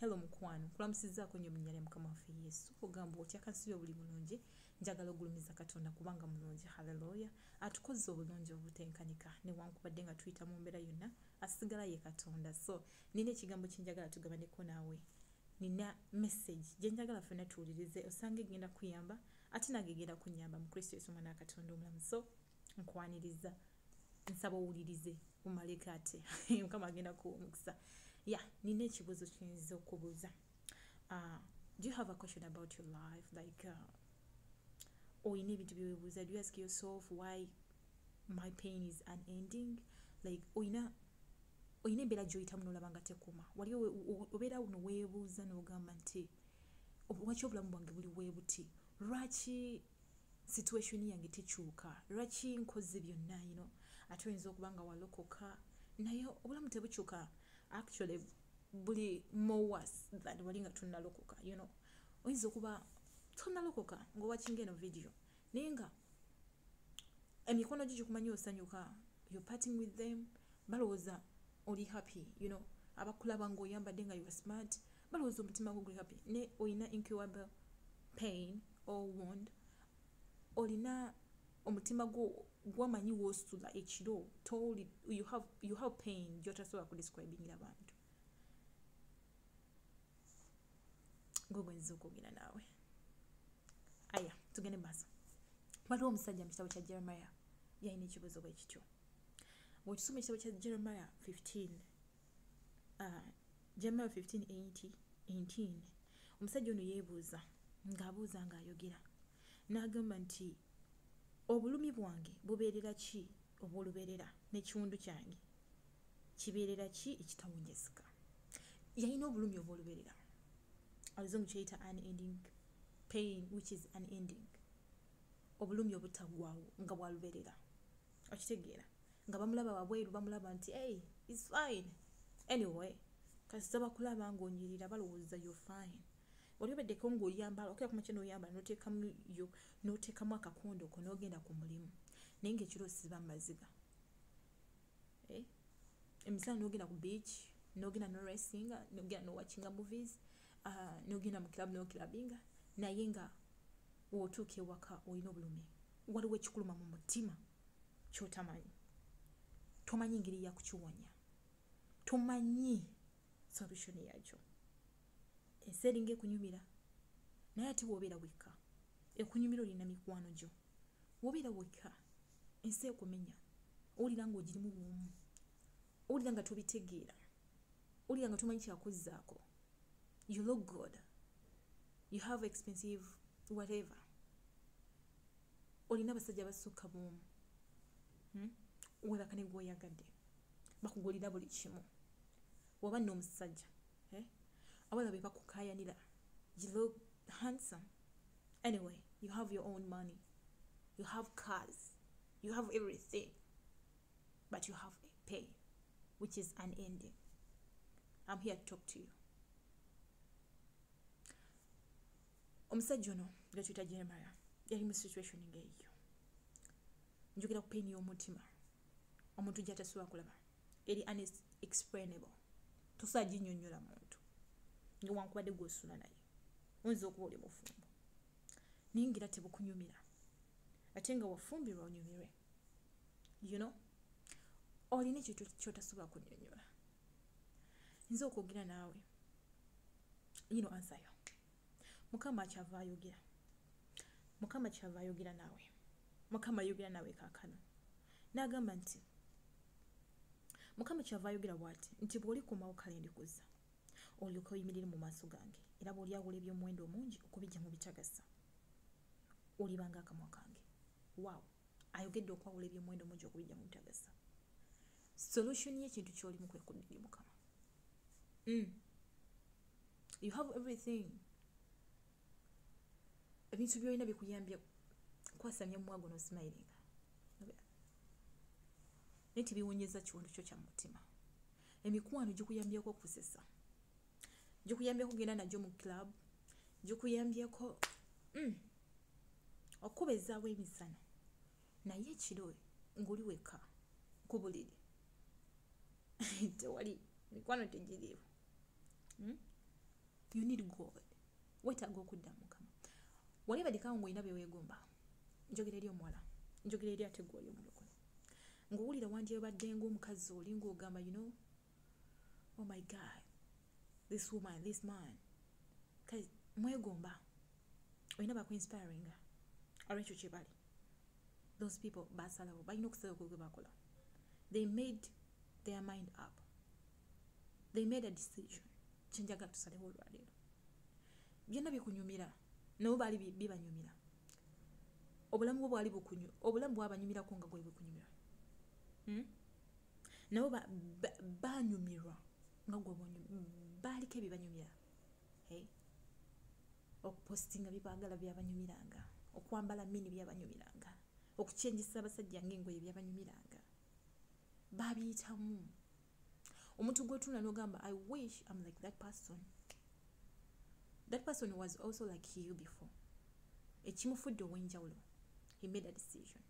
hello mukwano nkulamusizaako nnyo munyala mukama waffe yesu. Ogamba otya kansibi obuli mulungi njagala ogulumiza katonda kubanga mulungi haleluya atukoze obulungi obutenkanika. Newankubadde nga tuyita mu mbeera yonna asigala ye katonda. So nina ekigambo kyenjagala tugabaneko naawe. Nina message gyenjagala fena tuwulirize. Osanga egenda kuyamba ate nange egenda kunyamba mu kristo yesu omwana wa katonda omulamu. So nkwaniriza. Nsaba owulirize. Omaleko ate. Mukama agenda kuwa omukisa ya nina ekibuuzo kiyinza okubuuza uh, do you have a question about your life? Like uh, oyina ebintu byewebuuza do you ask yourself why my pain is unending? Like oyina oyina embeera gyoyitamu nolaba nga tekuma wali obeera no weebuuza nogamba nti lwaki obulamu bwange buli weebuti lwaki situation yange tekyuka lwaki nkoze byonna ino ate oyinza okuba nga walokoka? Naye obulamu tebukyuka actually buli mowas than wali nga tonalokoka you know. Oyinza okuba tonalokoka ngaowakinga eno video naye nga emikono gyo gikumanyi osanyuka you parting with them balowooza oli happy you know. Abakulaba ngaoyambadde nga youare smart balowooza omutima gwo guli happy. Ne olina incurable pain or wound olina omutima gwo gwamanyi wosula ekiro you have, you have pain gyotasobola kudescribingira abantu ngobwenza okwogera naawe aya tugende maaso waliwo omusajja mu kitabo kya jeremiya yalina ekibuzo bwe kityo. Bwekisoma ekitabo kya jeremiya 15 uh, jeremiya 15 18 omusajja ono yeebuuza ng'abuuza ng'ayogera. N'agamba nti obulumi bwange bubeerera ki oba olubeerera n'ekiwundu kyange? Kibeerera ki ekitawunyezeka yalina obulumi oba olubeerera abazungu kyeyita unending pain which is unending. Obulumi obutagwawo nga bwalubeerera. Okitegeera. Nga bamulaba wabweru bamulaba nti hey is fine. Anyway kasita bakulaba ngaonyirira balowooza yo fine wali obeddeko ngaoyambala okera kumakya noyambala noteekamu akakondo ko nogenda ku mulimu. Naye ngaekiro osiba mumaziga eh? emisana nogenda ku beach nogenda noracinga nogenda nowachinga movies uh, nogenda mu club nokilabinga naye nga wotuuka ewaka olina obulumi waliwo ekikuluma mu mutima kyotamanyi. Tomanyi ngeri yakukiwonya tomanyi solution yakyo ensi eringa ekunyumira naye ate wobeera wekka ekunyumira olina mikwano gyo. Wobeera wekka ensi ekumenya owulira nga ogirimu bwomu owulira nga tobitegeera. Owulira nga tomanyi kyakuzzaako. You look good. You have expensive whatever. Olina abasajja basukka bwomu hmm? webaka ne gwoyagadde. Bakugulira buli kimu. Waba nno omusajja abala be bakukayanira you look handsome. Anyway you have your own money. You have cars. You have everything. But you have a pain which is unending. I'm here to talk to you. Omusajja ono nga tuyita jeremiya yali mu situation ngaeyo njogera ku paini y'omutima omuntu gyatasobola kulaba eri unexplainable. Tosobola ginyonyola muntu nga wankubadde gwosula naye. Oyinza okuba oli mufumbo. Naye ngaera tebukunyumira ate nga wafumbirwa onyumirwe. You know olina ekyo kyotasobola kunyonyola nza okwogera naawe. Yino ansayo mukama akyava ayogera. Mukama kyava ayogera naawe. Mukama ayogera naawe kaakano. N'agamba nti mukama kyava ayogera bwati? Nti bw'olikomawo kale ndikuza olyoka oyimirire mu maaso gange. Era bw'olyawula ebyomuwendo omungi okubijja mu bitagasa olibanga akamwa kange. Waaw ayogedde okwawula ebyomuwendo omungi okubijja mu bitagasa solution y'ekintu kyolimu kwekuddiri mukama mm. you have everything. Ebintu byolina bikuyambye kwasamya mumwago nosimayiringa. Naye tibiwonyeza kiwundu kyo kyamutima emikwano gikuyambyeko okusesa gikuyambyeko genda najjo mu club. Gikuyambyeko mm, okuba ezaawo emisana naye ekiro ngaoli wekka ku buliri tewali mikwano tegiriiwo hmm? you need god. Weetaaga okudda mu mukama wali badikawo ngaolina byeweegomba njogera eri omuwala njogera eri ate gwe oli omulokole ng'owulira wandyebadde ngaomukazi oli ng'ogamba you know? Oh my god this woman this man. Kale mwegomba olina bakuinspiringa olwekyo kyebali those people basalawo balina okusalawo gwe bakola they made their mind up. They made a decision. Kyenjagala tusalewo olwaleero byonna bikunyumira nabo baali bi- bibanyumira obulamu bwo bwali bukunyu obulamu bwabanyumirako nga gwali bukunyumira. Hmm? nabo ba- ba- banyumirwa nga gwe baaliko ebibanyumira Hey? okupostinga byebaagala byabanyumiranga okwambala mini byabanyumiranga okukyenjisa abasajja ngaengoye byabanyumiranga babiyitamu. Omuntu gwetuna nogamba i wish i'm like that person. That person was also like you before. Ekimufudde ow'enjawulo he made a decision.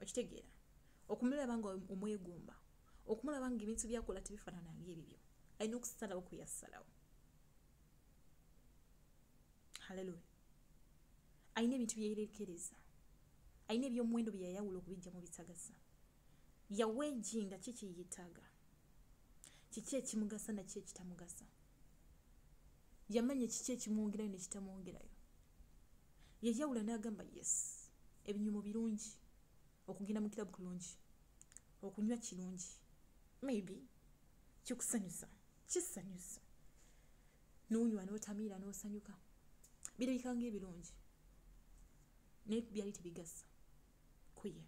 Okitegeera okumulaba nga omwegomba okumulaba nga ebintu byakola tebifaanana ngaebibyo alina okusalawo kweyassalawo haleluya alina ebintu byeyerekereza alina ebyomuwendo bye yayawula okubijja mu bitagasa yaweejinga ki kyeyetaaga kiki ekimugasa nakyo ekitamugasa yamanya kiki ekimwongerayo nekitamwongerayo yayawula n'agamba yes ebinyumo birungi okugenda mu kirabu kulungi okunywa kirungi maybe. kikusanyusa kisanyusa nonywa n'otamiira n'osanyuka. Birabika ngaebirungi naye byali tebigasa. Kuye.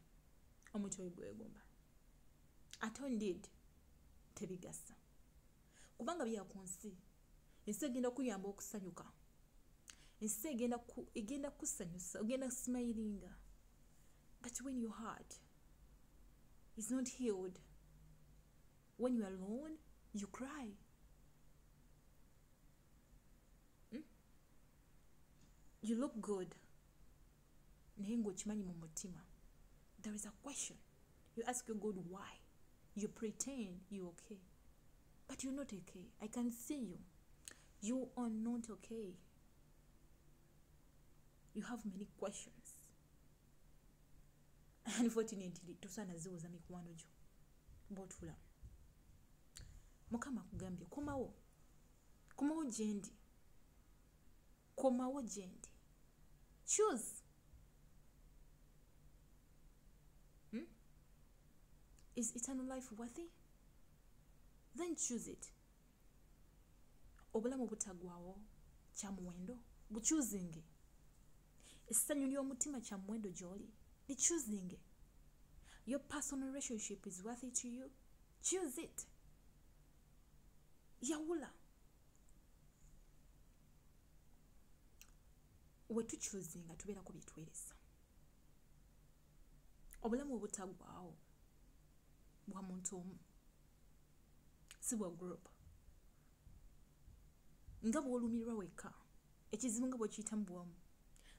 Omuntu oyo gwegomba ate ondid tebigasa. Kubanga bya ku nsi. Ensi egenda kuyamba okusanyuka. Ensi egenda egenda kusanyusa ogenda smilinga. But when your heart is not healed when you are alone you cry you look good. Naye ngaokimanyi mu mutima there is a question. You ask your god why. You pretend you okay. But you're not okay. I can see you. You are not okay. You have many questions. Unfortunately tosaana ziwoza mikwano gyo botula mukama akugambye komawo komawo gyendi komawo gyendi choose. Hmm? is eternal life worthy? Then choose it. Obulamu butagwawo kyamuwendo buchuzinge essanyu ly'omutima chamuendo jolly? The choosing. Your personal relationship is worthy to you? Choose it. Yawula wetuchuzinga tubeerako byetweresa obulamu obutagwawo bwa muntu omu si bwa group. Nga bw'olumirwa wekka ekizibu nga bwekiyitamu bwamu.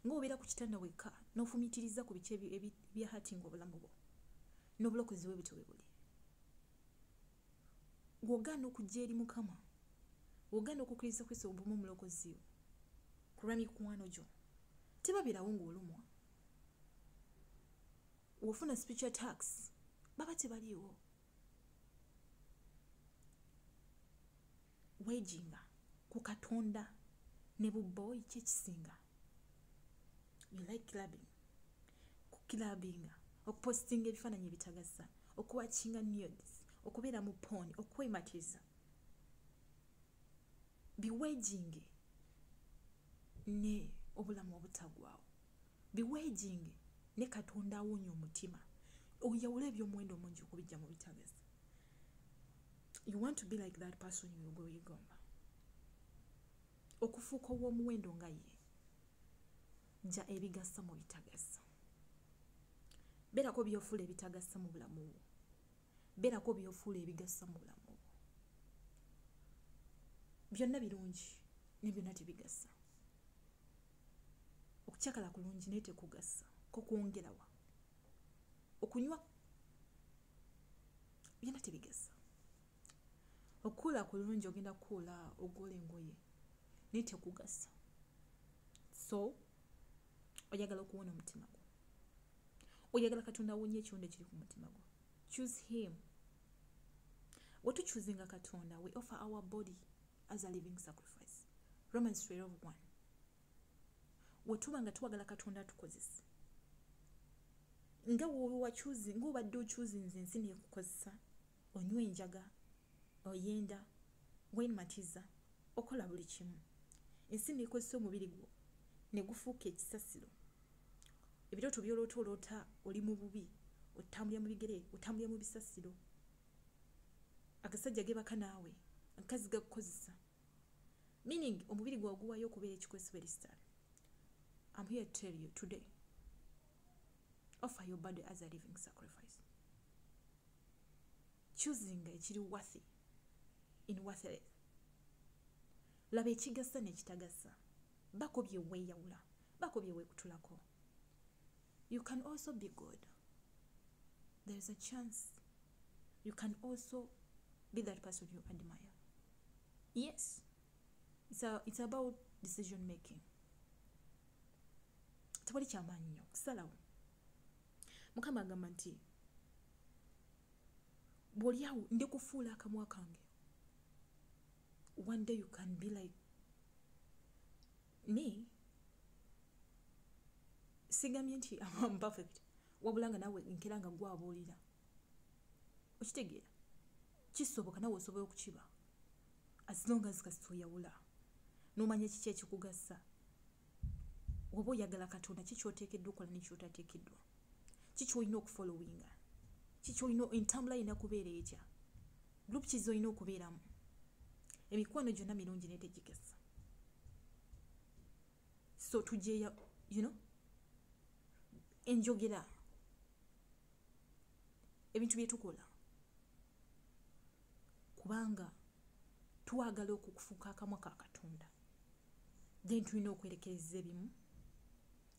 Nga obeera ku kitanda wekka n'ofumitiriza ku biki ebi- ebi- ebyahatinga obulamu bwo n'obulokozi bwe buto bwe buli. Bw'ogaana okujja eri mukama bw'ogaana okukkiriza kristo obumu omulokozi wo ku lwa mikwano gyo tebabeerawo ng'olumwa wofuna spiritual tax baba tebaliiwo. Weejinga ku katonda ne buboyi kyekisinga. You like clubbing? Kukilabinga okupostinga ebifaananyi ebitagasa okuwakinga nudes okubeera mu poni okwematiza biweejinge ne obulamu obutagwawo biweejinge ne katonda awonya omutima oyawula ebyomuwendo omungi okubijja mu bitagasa you want to be like that person gwe weegomba okufuuka ow'omuwendo nga ye jja ebigasa mu bitagasa beerako byofuula ebitagasa mu bulamu bwo. Beerako byofuula ebigasa mu bulamu bwo. Byonna birungi ne byonna tebigasa okukyakala kulungi naye tekugasa kukwongerawa okunywa? Byonna tebigasa okukuula kulungi ogenda kukuula ogola engoye naye tekugasa so oyagala okuwona omutima gwo. Oyagala katonda awonye ekiwundu ekiri ku mutima gwo. Choose him. Wetuchuzinga katonda we offer our body as a living sacrifice. Romans 12 wetuba nga tuwagala katonda atukozesa nga wachuzi ngaobadde ochuzinze ensi nekukozesa onywa enjaga oyenda wenmatiza okola buli kimu. Ensi nekozesa omubiri gwo negufuuka ekisasiro. Ebirooto byoloota oloota oli mu bubi otambulira mu bigere otambulira mu bisasiro. Agasajja gebaka naawe akazi gakukozesa meaning omubiri gwe oguwayo okubeera ekikozesebwa erisitaala i'm here to tell you today offer your body as a living sacrifice. Choosing ekiri worthy in worthless laba ekigasa nekitagasa. Bako byeweeyawula bako byeweekutulako you can also be good. There is a chance. You can also be that person you admire. Yes. It's, a, it's about decision making tewali kyamaanyi nnyo kusalawo mukama agamba nti bw'oliawo ndikufuula akamwa kange. One day you can be like me. Sigambye nti am perfect. Wabula nga nawe nkera nga gwabuulira okitegeera kisoboka nawe osobola okukiba. As long as kasita oyawula nomanya kiki ekikugasa oba oyagala katonda kikyoteekeddwa okukola nekyotateekeddwa kikyolina okufollowinga? Kikyolina entambula yina kubeera etya? Group kizi olina okubeeramu? Emikwano gyonna mirungi naye tegigasa so tujeya you know? Enjogera. Ebintu byetukola kubanga twagala okukufuuka akamwa ka katonda. Then tulina okwerekereza ebimu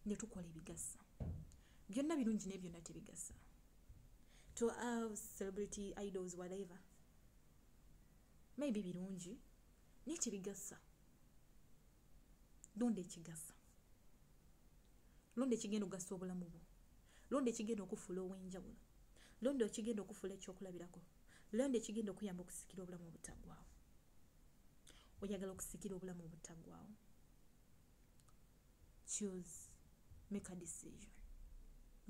ne tukola ebigasa byonna birungi naye byonna tebigasa to have celebrity idols whatever. Maybe birungi naye tebigasa londa ekigasa londa ekigenda okugasa obulamu bwo. Londa ekigenda okufuula ow'enjawulo. Londa ekigenda okufuula ekyokulabirako. Londa ekigenda okuyamba okusikira obulamu obutaggwawo oyagala okusikira obulamu obutaggwawo choose make a decision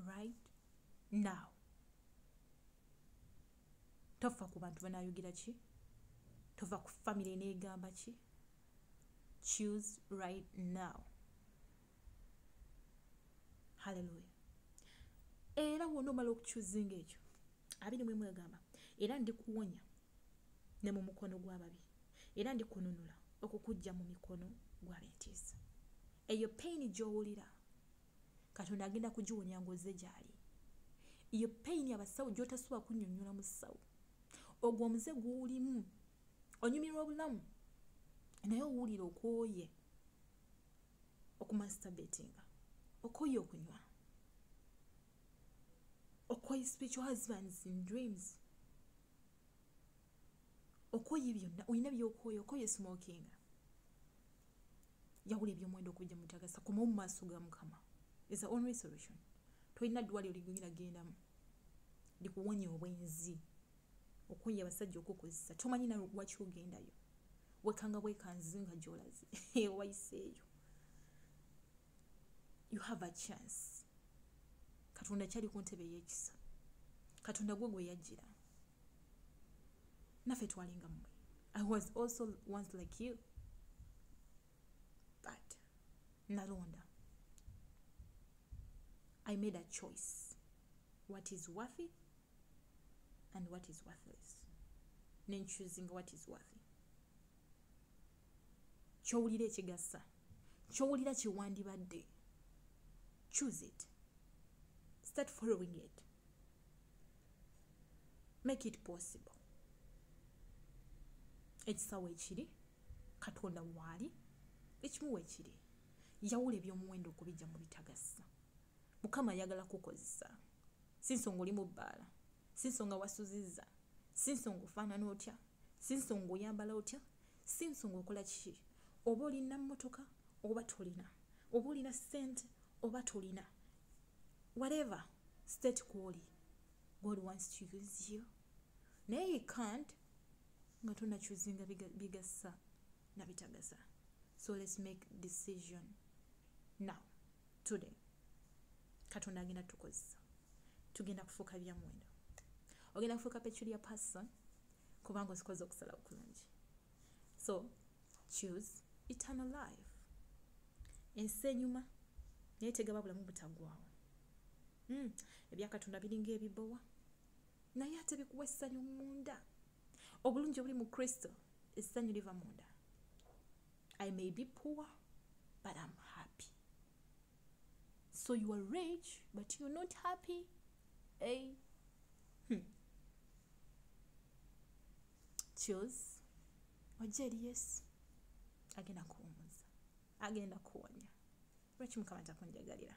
right now. Tofa ku bantu banayogera ki? Tova ku famire negamba ki? Choose right now. Halleluya era wona omala okukyuzinga ekyo abiri mwemu egamba era ndikuwonya ne mu mukono gw'ababi era ndikununula okukujja mu mikono gw'abentiisa eyo payini gy'owulira katonda agenda kugiwonya ngaoze gyali. Eyo payini abasawo gyotasobola kunyonyola mu ssawo. Ogwo omuze guwulimu onyumirwa obulamu naye owulira okwoye okumastabetinga okwoye okunywa okwoye spiritual husbands in dreams okwoye byonna olina byokwoye okwoye smoking yawula ebyomuwendo okujja mutagasa koma omu maaso ga mukama is the only solution. Tolina ddwaliro ligwira gendamu. Likuwonya obwenzi. Okwonya abasajja okukozesa. Tomanyi na waki ogendayo? Wekanga bwekanzi nga gyolaze. Wayiseeyo you have a chance. Katonda kyali ku ntebe eyekisa katonda gwe gwe yajjira. Naffe twalinga mmwe. I was also once like you but nalonda i made a choice. What is worthy and what is worthless. Nenchoosing what is worthy. Kyowulira ekigasa kyowulira kiwandibadde. Choose it. Start following it. Make it possible. Ekisawo ekiri katonda waali ekimuwa ekiri yawula ebyomuwendo okubijja mu bitagasa mukama ayagala kukozesa. Si nsonga oli mu bbaala. Si nsonga wasuziza si nsonga ofaanana otya? Si nsonga oyambala otya? Si nsonga okola kiki? Oba olina mmotoka oba tolina. Oba olina ssente oba tolina. Whatever state kwoli god wants to use you. Naye you can't nga tonakyuzinga bigasa nabitagasa so let's make decision now today katonda agenda tukozesa. Tugenda kufuuka byamuwendo ogenda kufuuka peculiar person kubanga ozikoze okusala okulungi. So choose eternal life. Ensi enyuma naye tegaba bulamu butagwawo. Mm. ebyakatonda biringa ebibowa naye ate bikuwa essanyu munda. Obulungi obuli mu kristo essanyu liva munda. I may be poor but happy so you are rich but you're not happy. Hey. hmm. choose. Ojja eri yesu agenda kuwumuza agenda kuwonya lwaki mukama takunjagalira